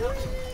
Whee!